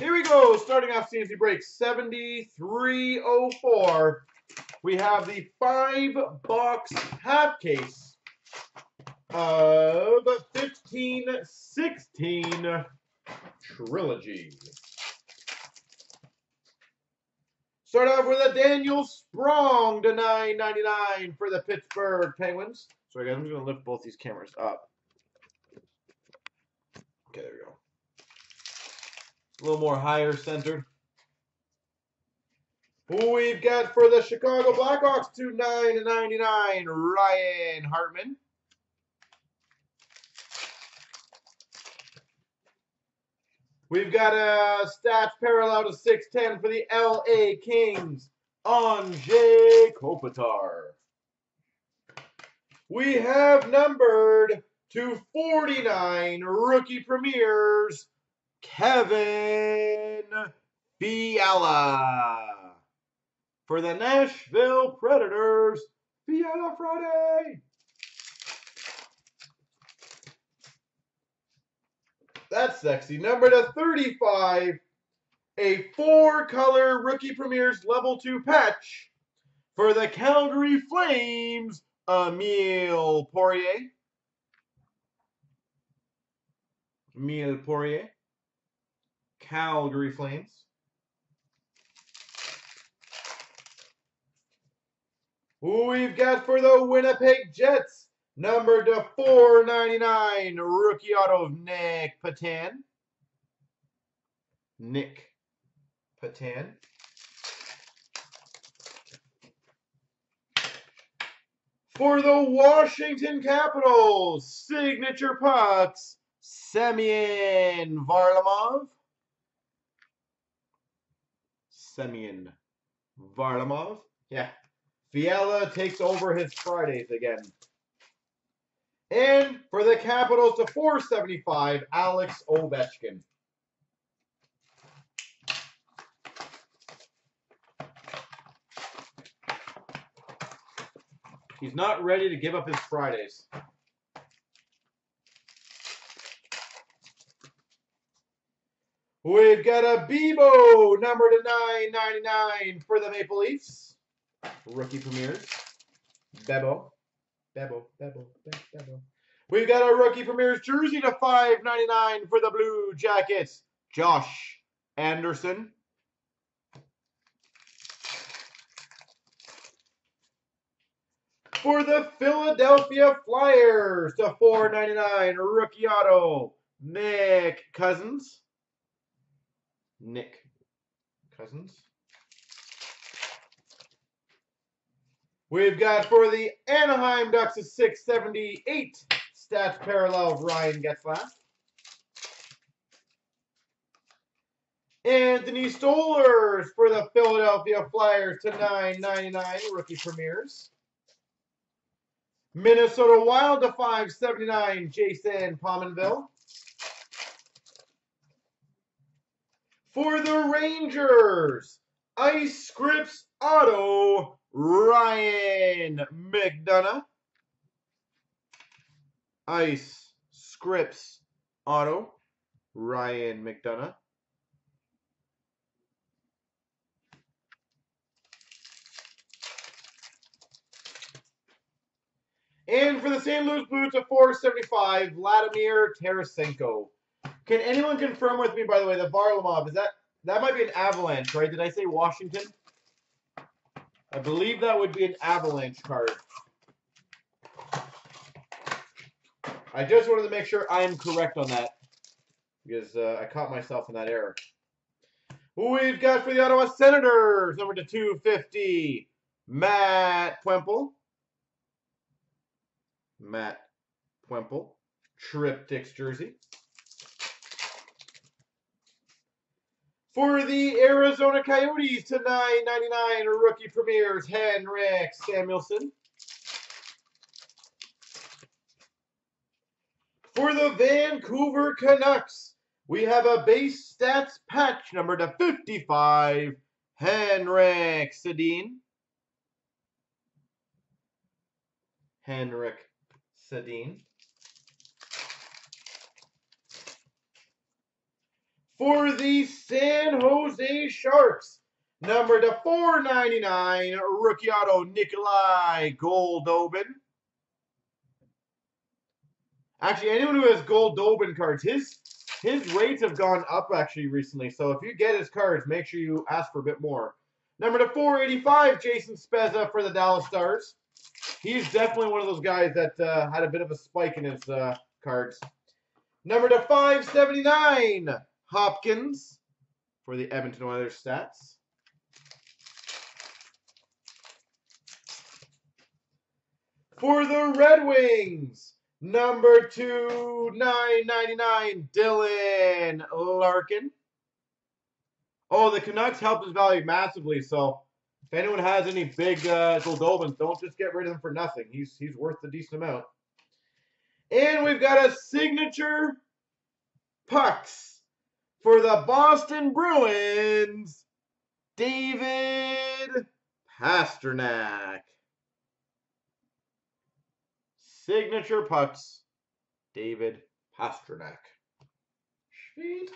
Here we go. Starting off CNC break 7304. We have the five box half case of 1516 trilogy. Start off with a Daniel Sprong to 9.99 for the Pittsburgh Penguins. Sorry guys, I'm just gonna lift both these cameras up. Okay, there we go. A little more higher centered. Who we've got for the Chicago Blackhawks to 9.99, Ryan Hartman. We've got a stats parallel to 610 for the LA Kings, Anze Kopitar. We have numbered to 49 rookie premieres, Kevin Fiala. For the Nashville Predators, Fiala Friday. That's sexy. Number to 35, a four-color Rookie Premieres Level 2 patch for the Calgary Flames, Emile Poirier. Emile Poirier. Calgary Flames. We've got for the Winnipeg Jets? Number to 499, rookie auto of Nick Petan. Nick Petan. For the Washington Capitals, signature pucks, Semyon Varlamov. Semyon Varlamov. Yeah. Fiala takes over his Fridays again. And for the Capitals to 475, Alex Ovechkin. He's not ready to give up his Fridays. We've got a Bebo number to 999 for the Maple Leafs. Rookie premieres. Bebo. Bebo, Bebo, Bebo. We've got a rookie premieres jersey to 5.99 for the Blue Jackets. Josh Anderson. For the Philadelphia Flyers to 4.99 rookie auto. Nick Cousins. Nick Cousins. We've got for the Anaheim Ducks a 678 stats parallel of Ryan Getzlaf. Anthony Stolarz for the Philadelphia Flyers to 9.99 rookie premieres. Minnesota Wild to 579 Jason Pominville. For the Rangers, Ice Scripts Auto Ryan McDonagh. Ice Scripts Auto. Ryan McDonagh. And for the St. Louis Blues of 475, Vladimir Tarasenko. Can anyone confirm with me, by the way, the Varlamov, is that, that might be an avalanche, right? Did I say Washington? I believe that would be an avalanche card. I just wanted to make sure I am correct on that. Because uh, I caught myself in that error. We've got for the Ottawa Senators, number to 250, Matt Puempel. Matt Puempel. Triptychs jersey. For the Arizona Coyotes to 9.99 rookie premieres, Henrik Samuelsson. For the Vancouver Canucks, we have a base stats patch number to 55, Henrik Sedin. Henrik Sedin. For the San Jose Sharks, number to 499, rookie auto Nikolai Goldobin. Actually, anyone who has Goldobin cards, his his rates have gone up actually recently. So if you get his cards, make sure you ask for a bit more. Number to 485, Jason Spezza for the Dallas Stars. He's definitely one of those guys that uh, had a bit of a spike in his uh, cards. Number to 579, Hopkins for the Edmonton Oilers stats. For the Red Wings, number two, 999, Dylan Larkin. Oh, the Canucks helped his value massively, so if anyone has any big uh, Goldobins, don't just get rid of him for nothing. He's, he's worth a decent amount. And we've got a signature pucks for the Boston Bruins, David Pastrnak. Signature pucks, David Pastrnak. Sweet.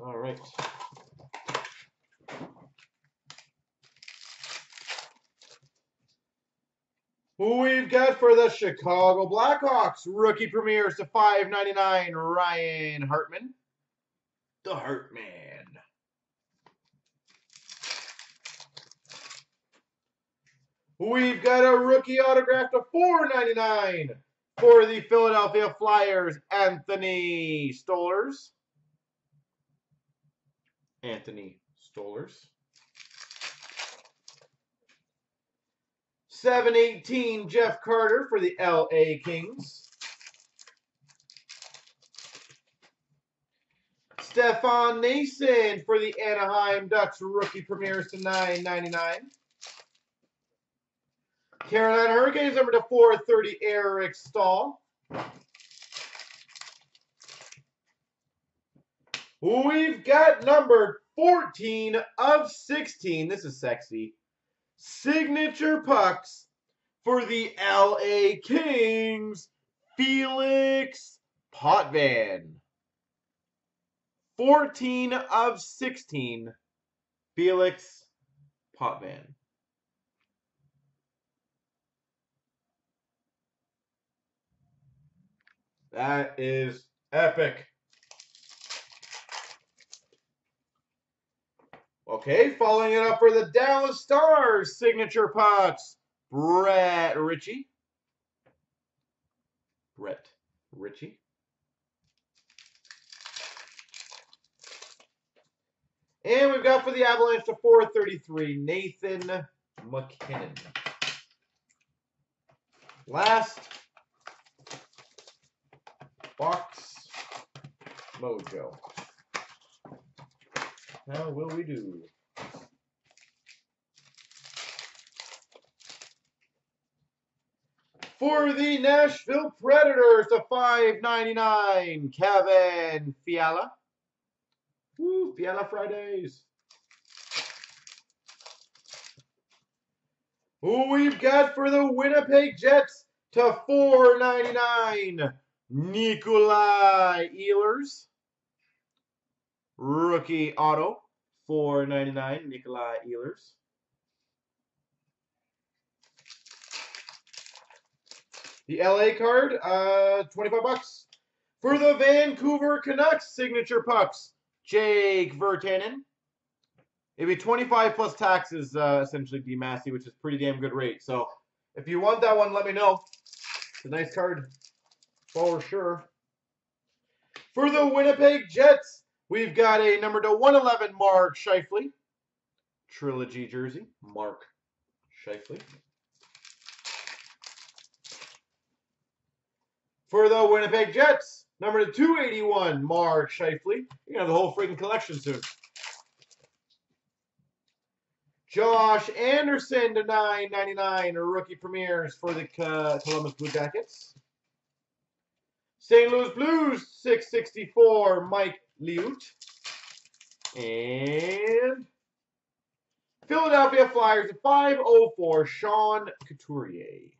All right. Who we've got for the Chicago Blackhawks? Rookie premieres to 5.99. Ryan Hartman. The Hartman. We've got a rookie autograph to 4.99 for the Philadelphia Flyers, Anthony Stolarz. Anthony Stolarz. 718 Jeff Carter for the LA Kings. Stefan Noesen for the Anaheim Ducks rookie premieres to 9.99. Carolina Hurricanes number to 430 Eric Staal. We've got number 14 of 16. This is sexy. Signature pucks for the LA Kings, Felix Potvin. 14 of 16, Felix Potvin. That is epic. Okay, following it up for the Dallas Stars signature pucks, Brett Ritchie. Brett Ritchie. And we've got for the Avalanche to 433, Nathan MacKinnon. Last box mojo. How will we do? For the Nashville Predators, to 5.99, Kevin Fiala. Woo, Fiala Fridays. Who we've got for the Winnipeg Jets to 4.99, Nikolai Ehlers. Rookie auto, four ninety nine, Nikolai Ehlers. The LA card, uh, 25 bucks. For the Vancouver Canucks signature pucks, Jake Virtanen. It'd be 25 plus taxes, uh, essentially, D Massey, which is pretty damn good rate. So if you want that one, let me know. It's a nice card for sure. For the Winnipeg Jets, We've got a number to 111, Mark Scheifele. Trilogy jersey, Mark Scheifele. For the Winnipeg Jets, number to 281, Mark Scheifele. You're have the whole freaking collection soon. Josh Anderson to 9.99 rookie premieres for the Columbus Blue Jackets. St. Louis Blues 664 Mike Liut. And Philadelphia Flyers at 504, Sean Couturier.